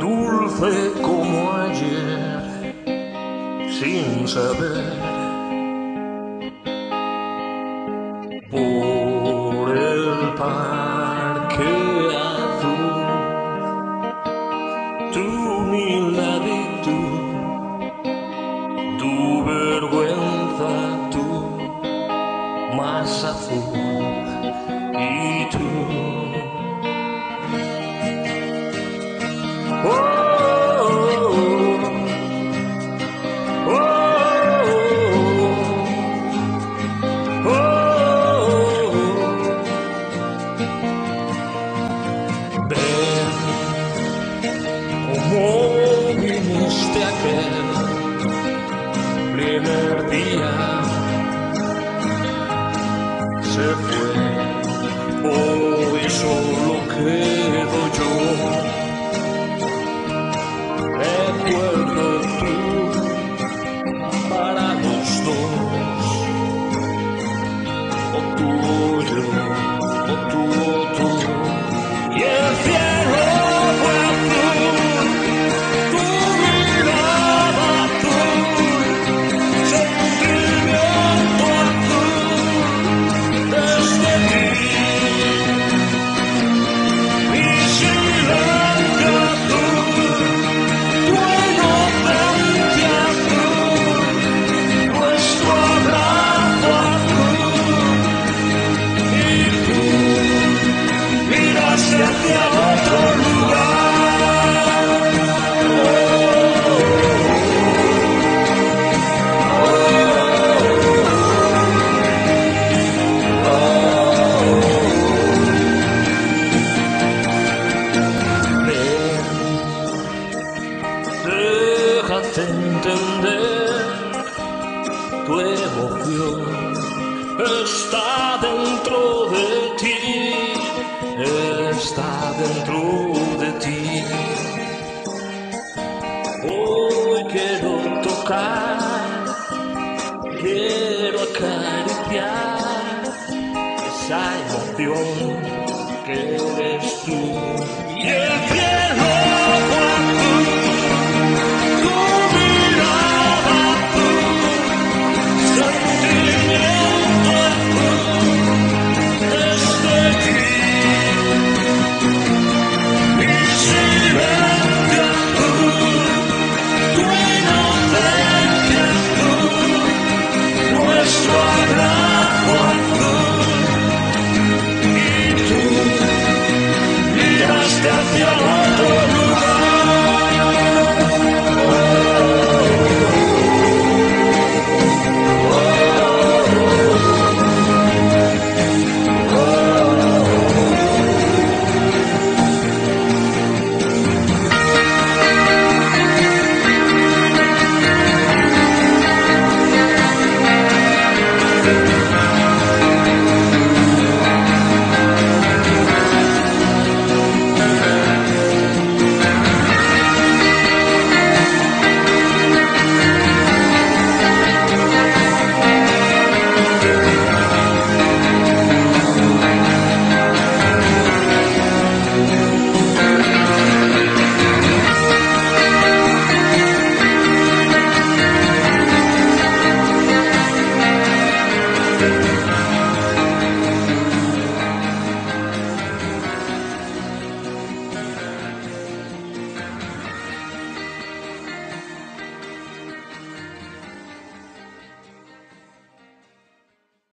Dulce como ayer, sin saber. Por el parque azul, tu humildad tu vergüenza, tú, más azul y tú. Oh. Entender, tu emoción está dentro de ti, está dentro de ti. Hoy quiero tocar, quiero acariciar esa emoción que